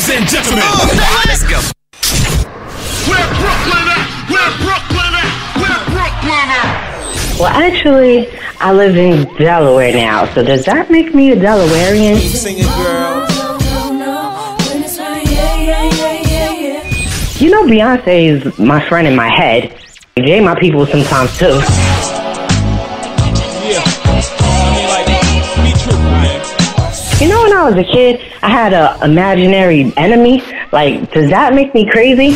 Ladies and gentlemen, let's go. Where Brooklyn at? Where Brooklyn at? Where Brooklyn at? Well, actually, I live in Delaware now, so does that make me a Delawarean? Singing girl. You know, Beyonce is my friend in my head. Jay, my people sometimes too. I was a kid, I had an imaginary enemy. Like, does that make me crazy?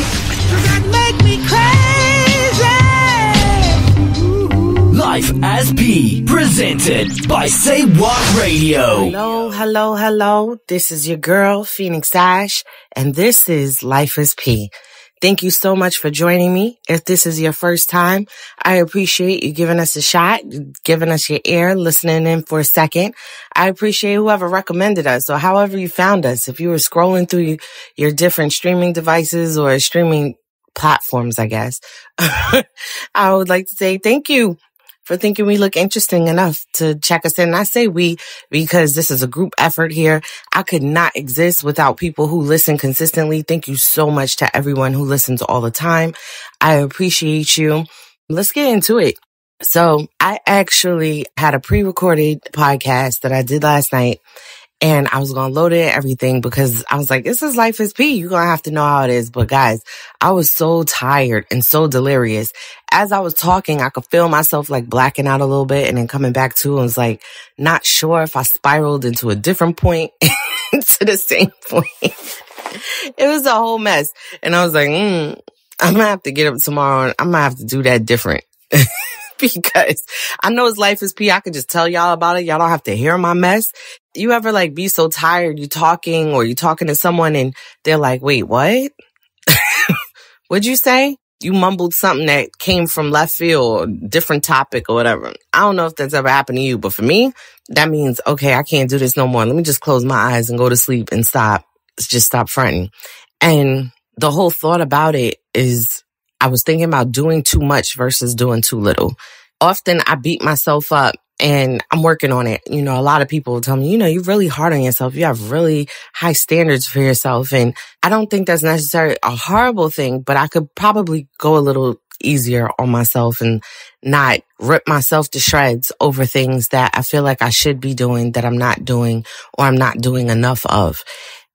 Life as P, presented by SayWHA Radio. Hello, hello, hello. This is your girl, Phoenix Ash, and this is Life as P. Thank you so much for joining me. If this is your first time, I appreciate you giving us a shot, giving us your ear, listening in for a second. I appreciate whoever recommended us or however you found us. If you were scrolling through your different streaming devices or streaming platforms, I guess, I would like to say thank you for thinking we look interesting enough to check us in. I say we because this is a group effort here. I could not exist without people who listen consistently. Thank you so much to everyone who listens all the time. I appreciate you. Let's get into it. So I actually had a pre-recorded podcast that I did last night and I was to load it and everything because I was like, this is life is P. You're to have to know how it is. But guys, I was so tired and so delirious. As I was talking, I could feel myself like blacking out a little bit and then coming back to and was like, not sure if I spiraled into a different point, to the same point. it was a whole mess. And I was like, mm, I'm to have to get up tomorrow and I'm to have to do that different. because I know his life is P. I could just tell y'all about it. Y'all don't have to hear my mess. You ever like be so tired you talking or you talking to someone and they're like, wait, what? What'd you say? You mumbled something that came from left field or different topic or whatever. I don't know if that's ever happened to you, but for me, that means, okay, I can't do this no more. Let me just close my eyes and go to sleep and stop. Just stop fronting. And the whole thought about it is I was thinking about doing too much versus doing too little. Often I beat myself up and I'm working on it. You know, a lot of people tell me, you know, you're really hard on yourself. You have really high standards for yourself. And I don't think that's necessarily a horrible thing, but I could probably go a little easier on myself and not rip myself to shreds over things that I feel like I should be doing that I'm not doing or I'm not doing enough of.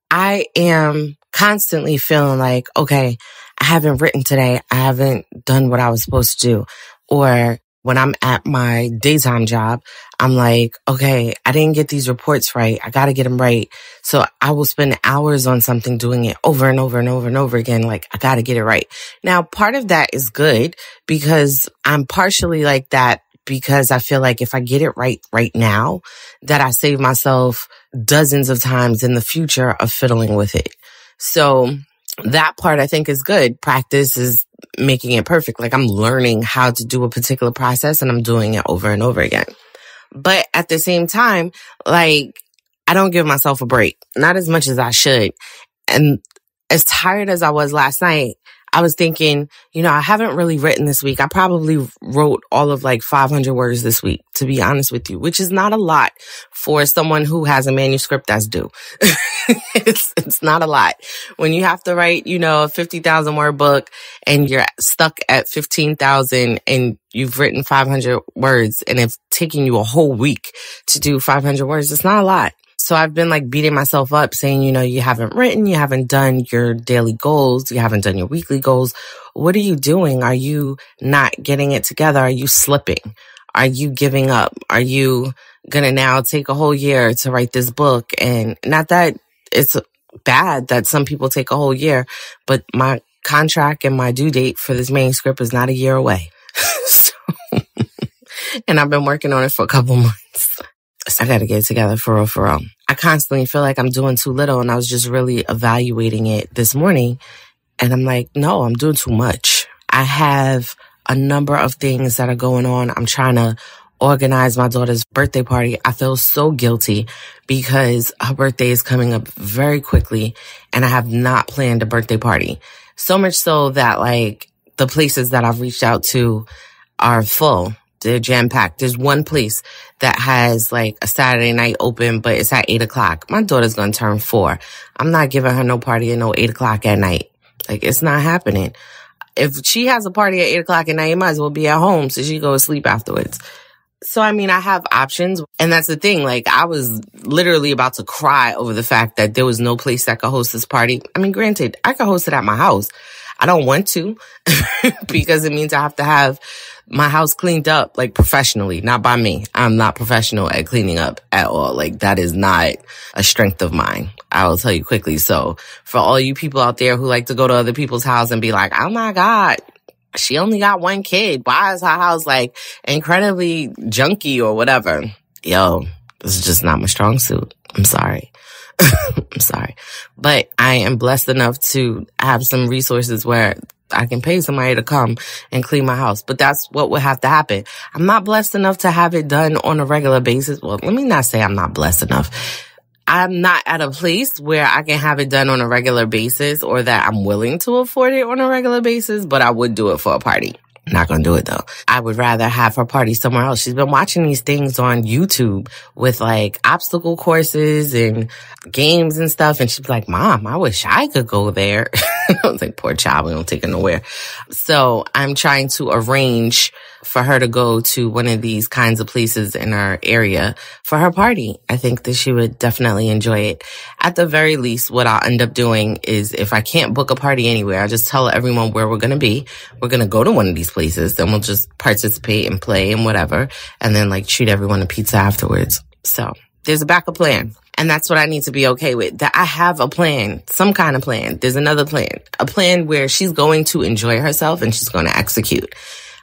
I am constantly feeling like, okay, I haven't written today. I haven't done what I was supposed to do. Or when I'm at my daytime job, I'm like, okay, I didn't get these reports right. I got to get them right. So I will spend hours on something doing it over and over and over and over again. Like I got to get it right. Now, part of that is good because I'm partially like that because I feel like if I get it right right now, that I save myself dozens of times in the future of fiddling with it. So that part I think is good. Practice is making it perfect. Like I'm learning how to do a particular process and I'm doing it over and over again. But at the same time, like I don't give myself a break, not as much as I should. And as tired as I was last night, I was thinking, you know, I haven't really written this week. I probably wrote all of like 500 words this week, to be honest with you, which is not a lot for someone who has a manuscript that's due. it's, it's not a lot. When you have to write, you know, a 50,000 word book and you're stuck at 15,000 and you've written 500 words and it's taking you a whole week to do 500 words, it's not a lot. So I've been like beating myself up saying, you know, you haven't written, you haven't done your daily goals, you haven't done your weekly goals. What are you doing? Are you not getting it together? Are you slipping? Are you giving up? Are you going to now take a whole year to write this book? And not that it's bad that some people take a whole year, but my contract and my due date for this manuscript is not a year away. so, and I've been working on it for a couple months. I got to get it together for real, for real. I constantly feel like I'm doing too little and I was just really evaluating it this morning. And I'm like, no, I'm doing too much. I have a number of things that are going on. I'm trying to organize my daughter's birthday party. I feel so guilty because her birthday is coming up very quickly and I have not planned a birthday party. So much so that like the places that I've reached out to are full They're jam packed. There's one place that has like a Saturday night open, but it's at eight o'clock. My daughter's to turn four. I'm not giving her no party at no eight o'clock at night. Like it's not happening. If she has a party at eight o'clock at night, you might as well be at home so she go to sleep afterwards. So, I mean, I have options. And that's the thing. Like, I was literally about to cry over the fact that there was no place that could host this party. I mean, granted, I could host it at my house. I don't want to because it means I have to have my house cleaned up like professionally, not by me. I'm not professional at cleaning up at all. Like that is not a strength of mine. I will tell you quickly. So for all you people out there who like to go to other people's house and be like, Oh my God, she only got one kid. Why is her house like incredibly junky or whatever? Yo, this is just not my strong suit. I'm sorry. I'm sorry. But I am blessed enough to have some resources where I can pay somebody to come and clean my house. But that's what would have to happen. I'm not blessed enough to have it done on a regular basis. Well, let me not say I'm not blessed enough. I'm not at a place where I can have it done on a regular basis or that I'm willing to afford it on a regular basis, but I would do it for a party. Not gonna do it though. I would rather have her party somewhere else. She's been watching these things on YouTube with like obstacle courses and games and stuff. And she's like, mom, I wish I could go there. I was like, poor child, we don't take her nowhere. So I'm trying to arrange for her to go to one of these kinds of places in our area for her party. I think that she would definitely enjoy it. At the very least, what I'll end up doing is if I can't book a party anywhere, I just tell everyone where we're going to be. We're going to go to one of these places and we'll just participate and play and whatever. And then like treat everyone to pizza afterwards. So there's a backup plan. And that's what I need to be okay with. That I have a plan, some kind of plan. There's another plan, a plan where she's going to enjoy herself and she's going to execute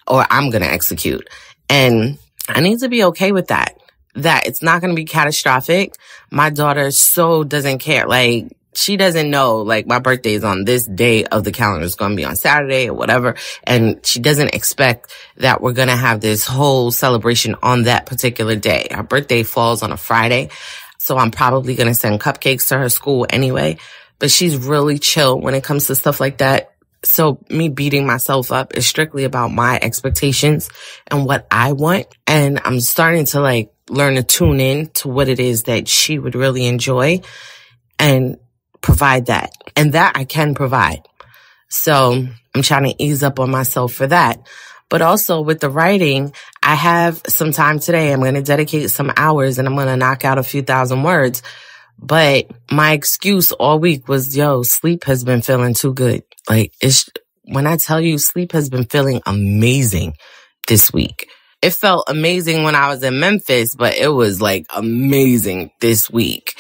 or I'm going to execute. And I need to be okay with that, that it's not going to be catastrophic. My daughter so doesn't care. Like she doesn't know like my birthday is on this day of the calendar. It's going to be on Saturday or whatever. And she doesn't expect that we're going to have this whole celebration on that particular day. Our birthday falls on a Friday. So I'm probably going to send cupcakes to her school anyway. But she's really chill when it comes to stuff like that. So me beating myself up is strictly about my expectations and what I want. And I'm starting to like learn to tune in to what it is that she would really enjoy and provide that. And that I can provide. So I'm trying to ease up on myself for that. But also with the writing, I have some time today. I'm going to dedicate some hours and I'm going to knock out a few thousand words. But my excuse all week was, yo, sleep has been feeling too good. Like it's, when I tell you sleep has been feeling amazing this week. It felt amazing when I was in Memphis, but it was like amazing this week.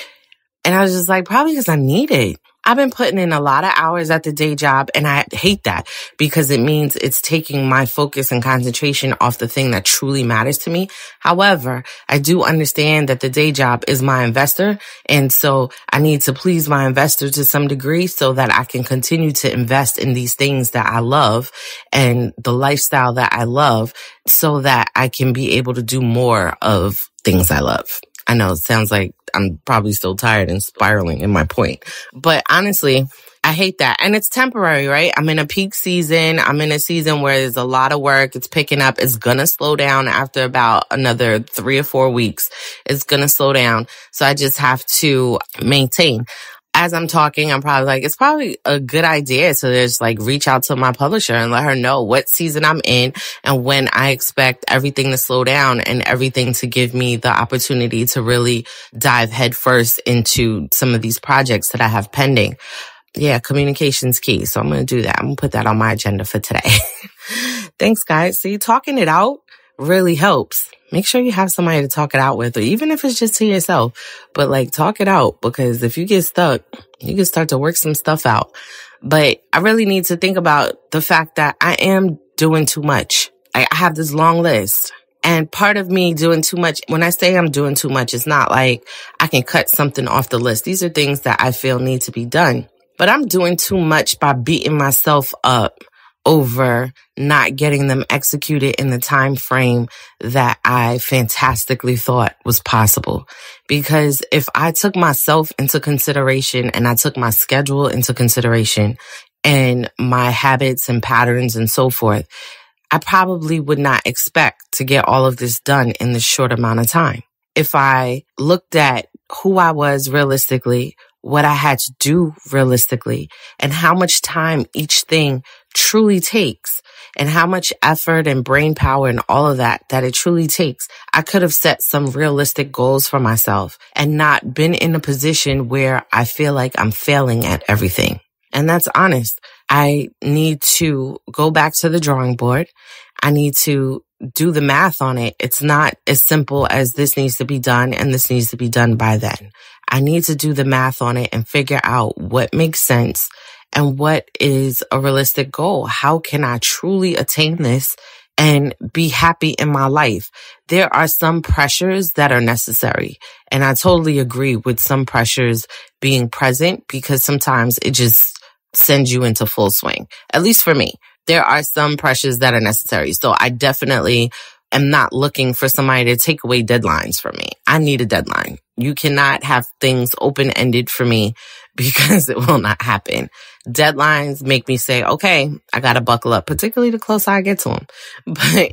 And I was just like, probably because I need it. I've been putting in a lot of hours at the day job and I hate that because it means it's taking my focus and concentration off the thing that truly matters to me. However, I do understand that the day job is my investor. And so I need to please my investor to some degree so that I can continue to invest in these things that I love and the lifestyle that I love so that I can be able to do more of things I love. I know it sounds like I'm probably still tired and spiraling in my point, but honestly, I hate that. And it's temporary, right? I'm in a peak season. I'm in a season where there's a lot of work. It's picking up. It's going to slow down after about another three or four weeks. It's going to slow down. So I just have to maintain as I'm talking, I'm probably like, it's probably a good idea to just like reach out to my publisher and let her know what season I'm in and when I expect everything to slow down and everything to give me the opportunity to really dive headfirst into some of these projects that I have pending. Yeah, communication's key. So I'm going to do that. I'm going to put that on my agenda for today. Thanks, guys. See, talking it out really helps make sure you have somebody to talk it out with, or even if it's just to yourself, but like talk it out because if you get stuck, you can start to work some stuff out. But I really need to think about the fact that I am doing too much. I have this long list. And part of me doing too much, when I say I'm doing too much, it's not like I can cut something off the list. These are things that I feel need to be done. But I'm doing too much by beating myself up over not getting them executed in the time frame that I fantastically thought was possible. Because if I took myself into consideration and I took my schedule into consideration and my habits and patterns and so forth, I probably would not expect to get all of this done in this short amount of time. If I looked at who I was realistically, what I had to do realistically, and how much time each thing truly takes, and how much effort and brain power and all of that that it truly takes, I could have set some realistic goals for myself and not been in a position where I feel like I'm failing at everything. And that's honest. I need to go back to the drawing board. I need to do the math on it. It's not as simple as this needs to be done and this needs to be done by then. I need to do the math on it and figure out what makes sense and what is a realistic goal. How can I truly attain this and be happy in my life? There are some pressures that are necessary. And I totally agree with some pressures being present because sometimes it just sends you into full swing. At least for me, there are some pressures that are necessary. So I definitely am not looking for somebody to take away deadlines from me. I need a deadline. You cannot have things open ended for me because it will not happen. Deadlines make me say, okay, I got to buckle up, particularly the closer I get to them, but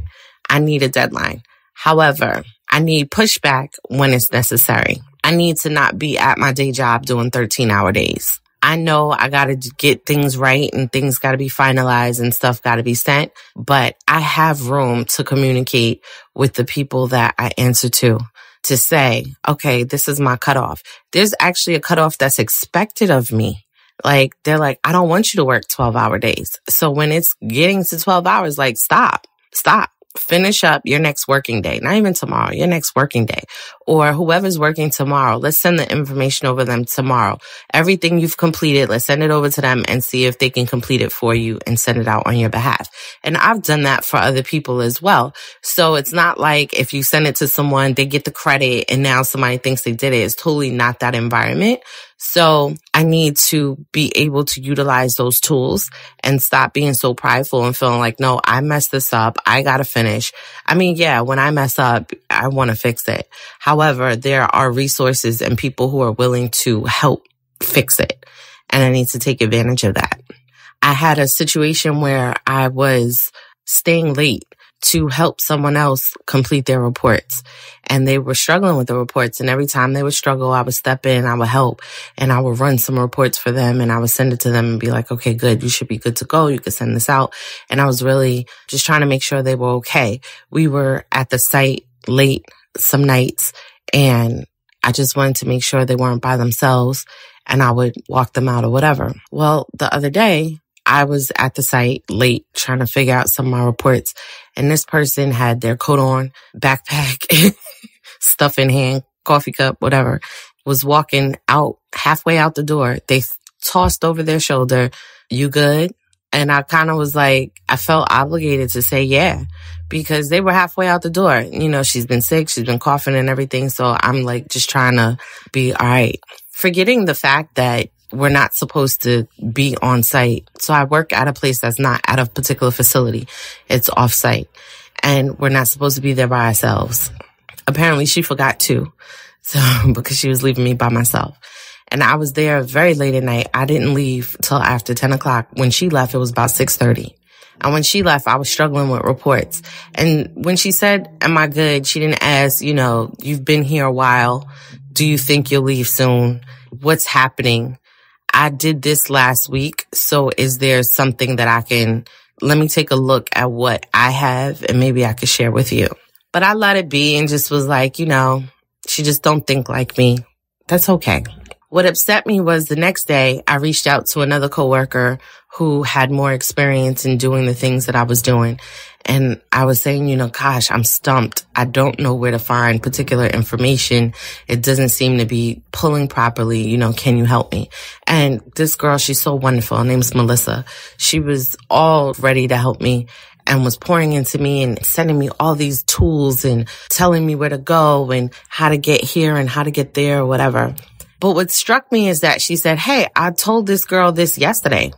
I need a deadline. However, I need pushback when it's necessary. I need to not be at my day job doing 13 hour days. I know I got to get things right and things got to be finalized and stuff got to be sent, but I have room to communicate with the people that I answer to to say, okay, this is my cutoff. There's actually a cutoff that's expected of me. Like they're like, I don't want you to work 12 hour days. So when it's getting to 12 hours, like stop, stop finish up your next working day, not even tomorrow, your next working day, or whoever's working tomorrow. Let's send the information over them tomorrow. Everything you've completed, let's send it over to them and see if they can complete it for you and send it out on your behalf. And I've done that for other people as well. So it's not like if you send it to someone, they get the credit and now somebody thinks they did it. It's totally not that environment. So I need to be able to utilize those tools and stop being so prideful and feeling like, no, I messed this up. I got to finish. I mean, yeah, when I mess up, I want to fix it. However, there are resources and people who are willing to help fix it. And I need to take advantage of that. I had a situation where I was staying late to help someone else complete their reports. And they were struggling with the reports. And every time they would struggle, I would step in, I would help and I would run some reports for them and I would send it to them and be like, okay, good. You should be good to go. You could send this out. And I was really just trying to make sure they were okay. We were at the site late some nights and I just wanted to make sure they weren't by themselves and I would walk them out or whatever. Well, the other day I was at the site late trying to figure out some of my reports and this person had their coat on, backpack, stuff in hand, coffee cup, whatever, was walking out halfway out the door. They tossed over their shoulder, you good? And I kind of was like, I felt obligated to say yeah, because they were halfway out the door. You know, she's been sick, she's been coughing and everything. So I'm like just trying to be all right. Forgetting the fact that we're not supposed to be on site. So I work at a place that's not at a particular facility. It's off site and we're not supposed to be there by ourselves. Apparently she forgot too. So because she was leaving me by myself and I was there very late at night. I didn't leave till after 10 o'clock. When she left, it was about 630. And when she left, I was struggling with reports. And when she said, am I good? She didn't ask, you know, you've been here a while. Do you think you'll leave soon? What's happening? I did this last week. So is there something that I can, let me take a look at what I have and maybe I could share with you. But I let it be and just was like, you know, she just don't think like me. That's okay. What upset me was the next day I reached out to another coworker who had more experience in doing the things that I was doing. And I was saying, you know, gosh, I'm stumped. I don't know where to find particular information. It doesn't seem to be pulling properly. You know, can you help me? And this girl, she's so wonderful. Her name's Melissa. She was all ready to help me and was pouring into me and sending me all these tools and telling me where to go and how to get here and how to get there or whatever. But what struck me is that she said, Hey, I told this girl this yesterday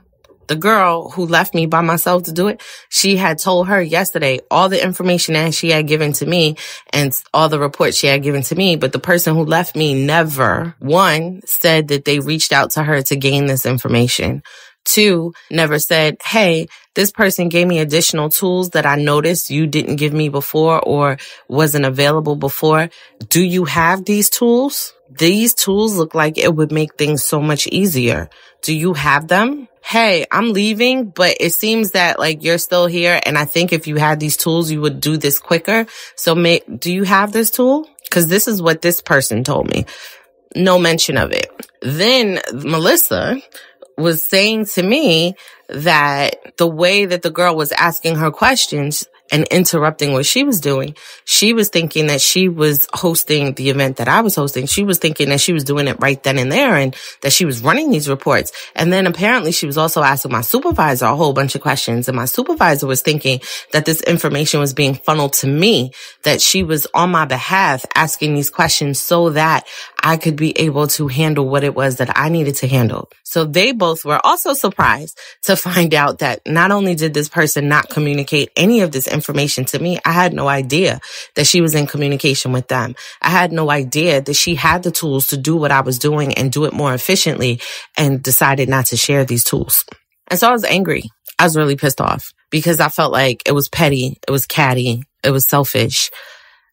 the girl who left me by myself to do it, she had told her yesterday all the information that she had given to me and all the reports she had given to me. But the person who left me never, one, said that they reached out to her to gain this information. Two, never said, Hey, this person gave me additional tools that I noticed you didn't give me before or wasn't available before. Do you have these tools? These tools look like it would make things so much easier. Do you have them? Hey, I'm leaving, but it seems that like you're still here. And I think if you had these tools, you would do this quicker. So may, do you have this tool? Cause this is what this person told me. No mention of it. Then Melissa was saying to me that the way that the girl was asking her questions, and interrupting what she was doing. She was thinking that she was hosting the event that I was hosting. She was thinking that she was doing it right then and there and that she was running these reports. And then apparently she was also asking my supervisor a whole bunch of questions. And my supervisor was thinking that this information was being funneled to me, that she was on my behalf asking these questions so that I could be able to handle what it was that I needed to handle. So they both were also surprised to find out that not only did this person not communicate any of this information to me. I had no idea that she was in communication with them. I had no idea that she had the tools to do what I was doing and do it more efficiently and decided not to share these tools. And so I was angry. I was really pissed off because I felt like it was petty. It was catty. It was selfish.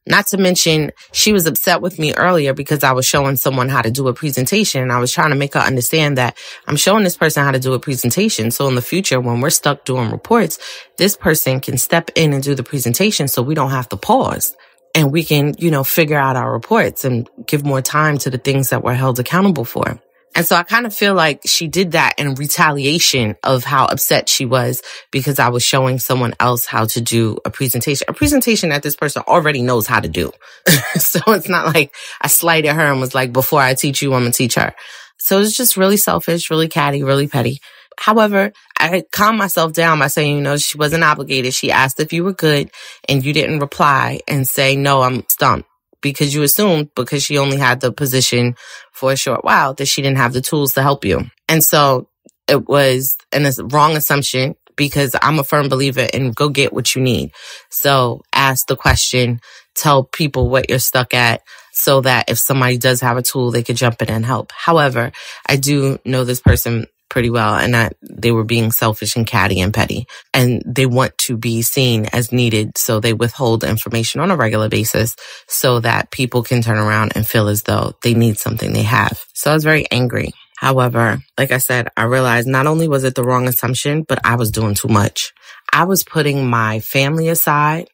Not to mention, she was upset with me earlier because I was showing someone how to do a presentation. I was trying to make her understand that I'm showing this person how to do a presentation. So in the future, when we're stuck doing reports, this person can step in and do the presentation so we don't have to pause and we can, you know, figure out our reports and give more time to the things that we're held accountable for. And so I kind of feel like she did that in retaliation of how upset she was because I was showing someone else how to do a presentation, a presentation that this person already knows how to do. so it's not like I slighted her and was like, before I teach you, I'm going to teach her. So it's just really selfish, really catty, really petty. However, I calmed myself down by saying, you know, she wasn't obligated. She asked if you were good and you didn't reply and say, no, I'm stumped because you assumed because she only had the position for a short while that she didn't have the tools to help you. And so it was an wrong assumption because I'm a firm believer in go get what you need. So ask the question, tell people what you're stuck at so that if somebody does have a tool, they could jump in and help. However, I do know this person pretty well and that they were being selfish and catty and petty and they want to be seen as needed. So they withhold information on a regular basis so that people can turn around and feel as though they need something they have. So I was very angry. However, like I said, I realized not only was it the wrong assumption, but I was doing too much. I was putting my family aside.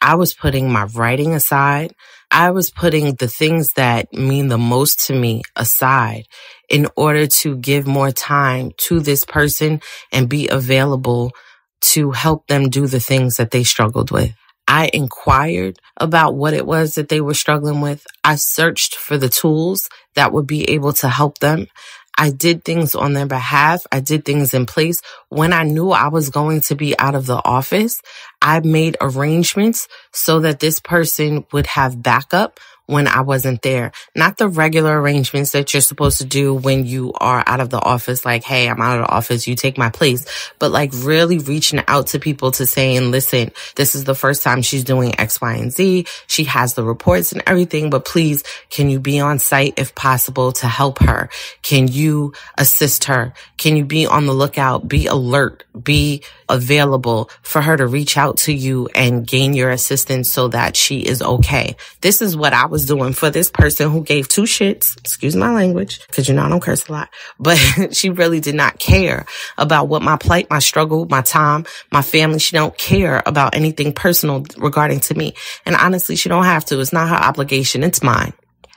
I was putting my writing aside. I was putting the things that mean the most to me aside in order to give more time to this person and be available to help them do the things that they struggled with. I inquired about what it was that they were struggling with. I searched for the tools that would be able to help them. I did things on their behalf. I did things in place. When I knew I was going to be out of the office, I made arrangements so that this person would have backup when I wasn't there. Not the regular arrangements that you're supposed to do when you are out of the office, like, hey, I'm out of the office, you take my place, but like really reaching out to people to saying, listen, this is the first time she's doing X, Y, and Z. She has the reports and everything, but please, can you be on site if possible to help her? Can you assist her? Can you be on the lookout? Be alert, be available for her to reach out to you and gain your assistance so that she is okay. This is what I was doing for this person who gave two shits, excuse my language, because you know I don't curse a lot, but she really did not care about what my plight, my struggle, my time, my family. She don't care about anything personal regarding to me. And honestly, she don't have to. It's not her obligation. It's mine.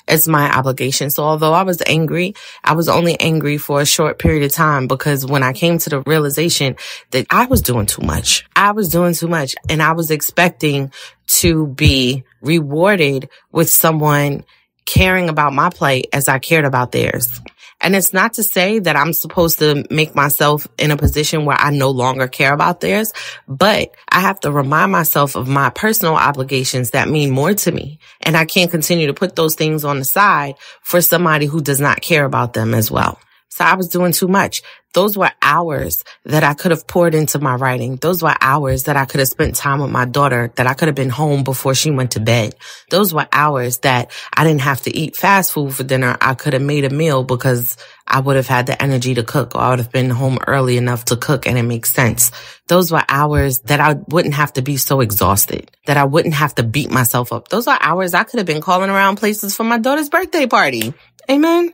It's my obligation. So although I was angry, I was only angry for a short period of time because when I came to the realization that I was doing too much, I was doing too much and I was expecting to be rewarded with someone caring about my plight as I cared about theirs. And it's not to say that I'm supposed to make myself in a position where I no longer care about theirs, but I have to remind myself of my personal obligations that mean more to me. And I can't continue to put those things on the side for somebody who does not care about them as well. So I was doing too much. Those were hours that I could have poured into my writing. Those were hours that I could have spent time with my daughter, that I could have been home before she went to bed. Those were hours that I didn't have to eat fast food for dinner. I could have made a meal because I would have had the energy to cook or I would have been home early enough to cook and it makes sense. Those were hours that I wouldn't have to be so exhausted, that I wouldn't have to beat myself up. Those are hours I could have been calling around places for my daughter's birthday party. Amen.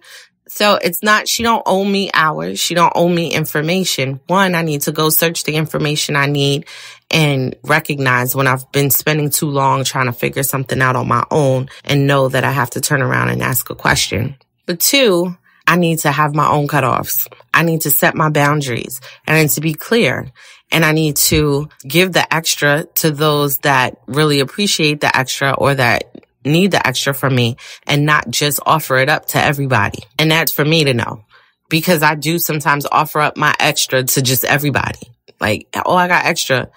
So it's not, she don't owe me hours. She don't owe me information. One, I need to go search the information I need and recognize when I've been spending too long trying to figure something out on my own and know that I have to turn around and ask a question. But two, I need to have my own cutoffs. I need to set my boundaries and to be clear. And I need to give the extra to those that really appreciate the extra or that need the extra from me and not just offer it up to everybody. And that's for me to know because I do sometimes offer up my extra to just everybody. Like, oh, I got extra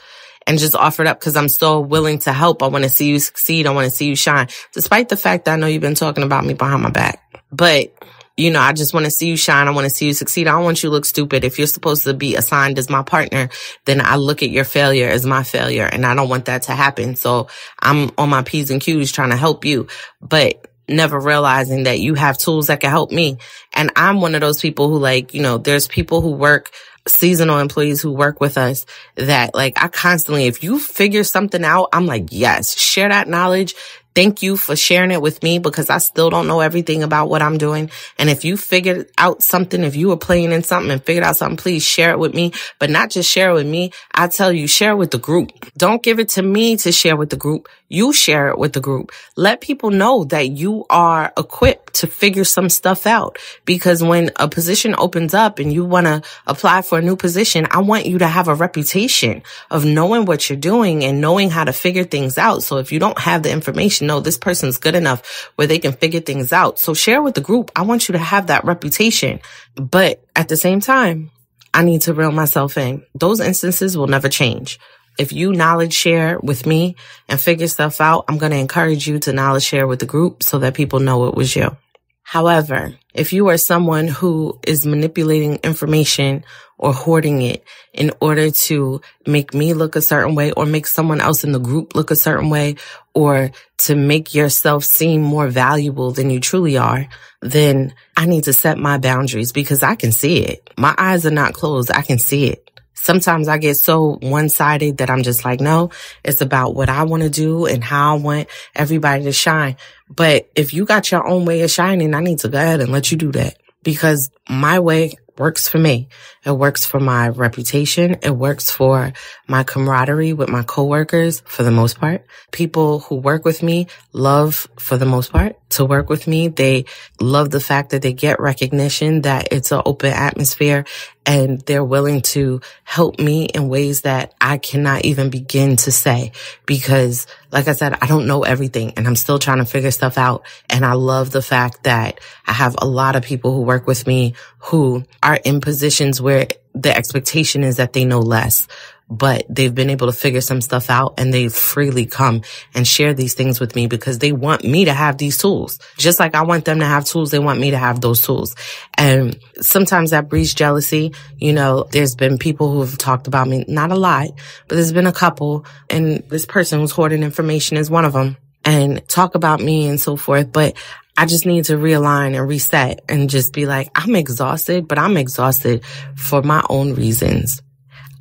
and just offer it up because I'm so willing to help. I want to see you succeed. I want to see you shine, despite the fact that I know you've been talking about me behind my back. But you know, I just want to see you shine. I want to see you succeed. I don't want you to look stupid. If you're supposed to be assigned as my partner, then I look at your failure as my failure and I don't want that to happen. So I'm on my P's and Q's trying to help you, but never realizing that you have tools that can help me. And I'm one of those people who like, you know, there's people who work seasonal employees who work with us that like I constantly, if you figure something out, I'm like, yes, share that knowledge. Thank you for sharing it with me because I still don't know everything about what I'm doing. And if you figured out something, if you were playing in something and figured out something, please share it with me, but not just share it with me. I tell you, share it with the group. Don't give it to me to share with the group. You share it with the group. Let people know that you are equipped to figure some stuff out because when a position opens up and you want to apply for a new position, I want you to have a reputation of knowing what you're doing and knowing how to figure things out. So if you don't have the information, know this person's good enough where they can figure things out. So share with the group. I want you to have that reputation. But at the same time, I need to reel myself in. Those instances will never change. If you knowledge share with me and figure stuff out, I'm going to encourage you to knowledge share with the group so that people know it was you. However, if you are someone who is manipulating information or hoarding it in order to make me look a certain way or make someone else in the group look a certain way or to make yourself seem more valuable than you truly are, then I need to set my boundaries because I can see it. My eyes are not closed. I can see it. Sometimes I get so one sided that I'm just like, no, it's about what I want to do and how I want everybody to shine. But if you got your own way of shining, I need to go ahead and let you do that because my way works for me. It works for my reputation. It works for my camaraderie with my coworkers for the most part. People who work with me love for the most part to work with me. They love the fact that they get recognition, that it's an open atmosphere and they're willing to help me in ways that I cannot even begin to say because like I said, I don't know everything and I'm still trying to figure stuff out. And I love the fact that I have a lot of people who work with me who are in positions where the expectation is that they know less, but they've been able to figure some stuff out and they freely come and share these things with me because they want me to have these tools. Just like I want them to have tools, they want me to have those tools. And sometimes that breeds jealousy. You know, there's been people who have talked about me, not a lot, but there's been a couple and this person who's hoarding information is one of them and talk about me and so forth. But I just need to realign and reset and just be like, I'm exhausted, but I'm exhausted for my own reasons.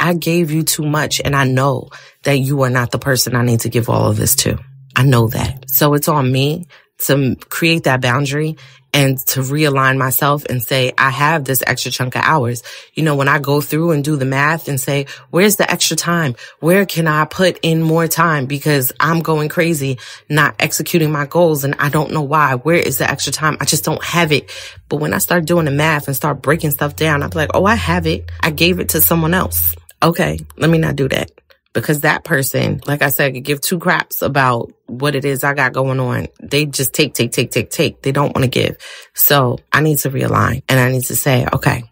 I gave you too much and I know that you are not the person I need to give all of this to. I know that. So it's on me to create that boundary and to realign myself and say, I have this extra chunk of hours. You know, when I go through and do the math and say, where's the extra time? Where can I put in more time? Because I'm going crazy, not executing my goals and I don't know why. Where is the extra time? I just don't have it. But when I start doing the math and start breaking stuff down, I'm like, oh, I have it. I gave it to someone else. Okay. Let me not do that because that person, like I said, could give two craps about what it is I got going on. They just take, take, take, take, take. They don't want to give. So I need to realign and I need to say, okay,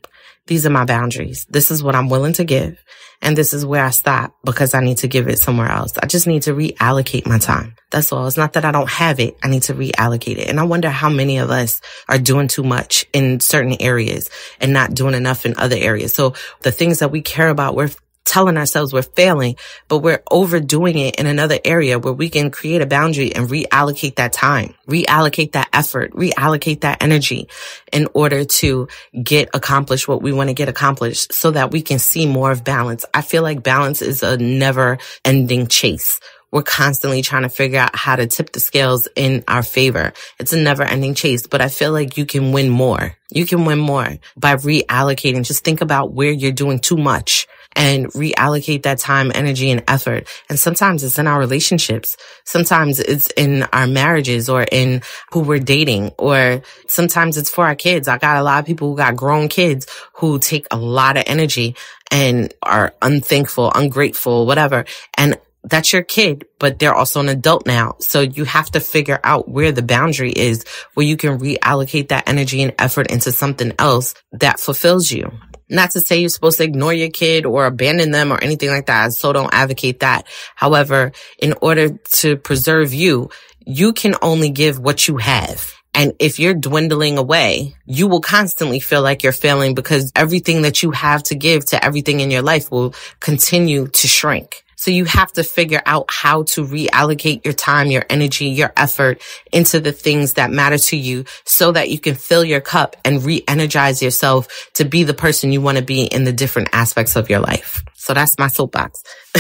these are my boundaries. This is what I'm willing to give. And this is where I stop because I need to give it somewhere else. I just need to reallocate my time. That's all. It's not that I don't have it. I need to reallocate it. And I wonder how many of us are doing too much in certain areas and not doing enough in other areas. So the things that we care about, we're telling ourselves we're failing, but we're overdoing it in another area where we can create a boundary and reallocate that time, reallocate that effort, reallocate that energy in order to get accomplished what we want to get accomplished so that we can see more of balance. I feel like balance is a never ending chase. We're constantly trying to figure out how to tip the scales in our favor. It's a never ending chase, but I feel like you can win more. You can win more by reallocating. Just think about where you're doing too much and reallocate that time, energy, and effort. And sometimes it's in our relationships. Sometimes it's in our marriages or in who we're dating, or sometimes it's for our kids. I got a lot of people who got grown kids who take a lot of energy and are unthankful, ungrateful, whatever. And that's your kid, but they're also an adult now. So you have to figure out where the boundary is where you can reallocate that energy and effort into something else that fulfills you. Not to say you're supposed to ignore your kid or abandon them or anything like that. So don't advocate that. However, in order to preserve you, you can only give what you have. And if you're dwindling away, you will constantly feel like you're failing because everything that you have to give to everything in your life will continue to shrink. So you have to figure out how to reallocate your time, your energy, your effort into the things that matter to you so that you can fill your cup and re-energize yourself to be the person you want to be in the different aspects of your life. So that's my soapbox.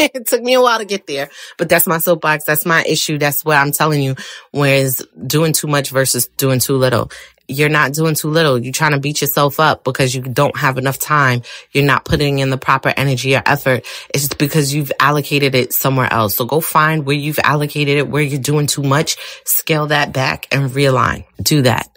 it took me a while to get there, but that's my soapbox. That's my issue. That's what I'm telling you. Whereas doing too much versus doing too little you're not doing too little. You're trying to beat yourself up because you don't have enough time. You're not putting in the proper energy or effort. It's because you've allocated it somewhere else. So go find where you've allocated it, where you're doing too much, scale that back and realign. Do that.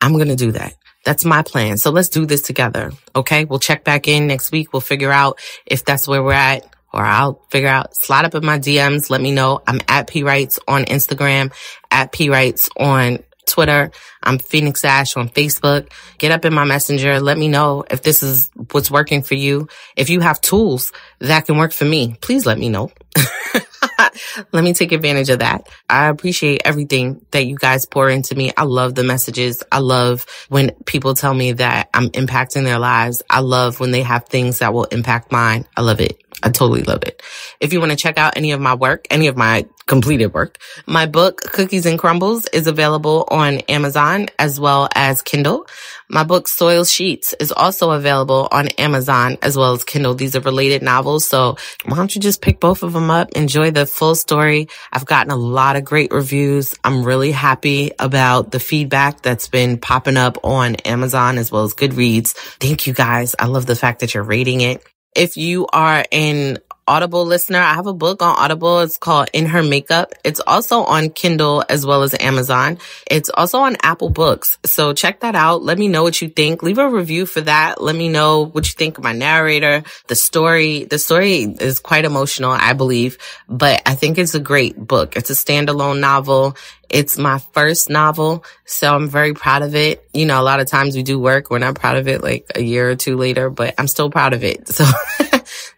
I'm going to do that. That's my plan. So let's do this together. Okay. We'll check back in next week. We'll figure out if that's where we're at or I'll figure out, slide up in my DMs. Let me know. I'm at P Writes on Instagram, at P Writes on Twitter. I'm Phoenix Ash on Facebook. Get up in my messenger. Let me know if this is what's working for you. If you have tools that can work for me, please let me know. let me take advantage of that. I appreciate everything that you guys pour into me. I love the messages. I love when people tell me that I'm impacting their lives. I love when they have things that will impact mine. I love it. I totally love it. If you want to check out any of my work, any of my completed work, my book, Cookies and Crumbles, is available on Amazon as well as Kindle. My book, Soil Sheets, is also available on Amazon as well as Kindle. These are related novels. So why don't you just pick both of them up? Enjoy the full story. I've gotten a lot of great reviews. I'm really happy about the feedback that's been popping up on Amazon as well as Goodreads. Thank you guys. I love the fact that you're rating it. If you are an Audible listener, I have a book on Audible. It's called In Her Makeup. It's also on Kindle as well as Amazon. It's also on Apple Books. So check that out. Let me know what you think. Leave a review for that. Let me know what you think of my narrator, the story. The story is quite emotional, I believe, but I think it's a great book. It's a standalone novel. It's my first novel, so I'm very proud of it. You know, a lot of times we do work, we're not proud of it like a year or two later, but I'm still proud of it. So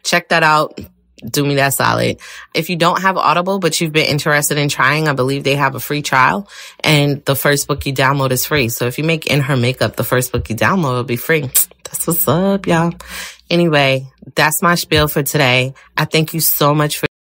check that out do me that solid. If you don't have Audible, but you've been interested in trying, I believe they have a free trial and the first book you download is free. So if you make in her makeup, the first book you download will be free. That's what's up, y'all. Anyway, that's my spiel for today. I thank you so much for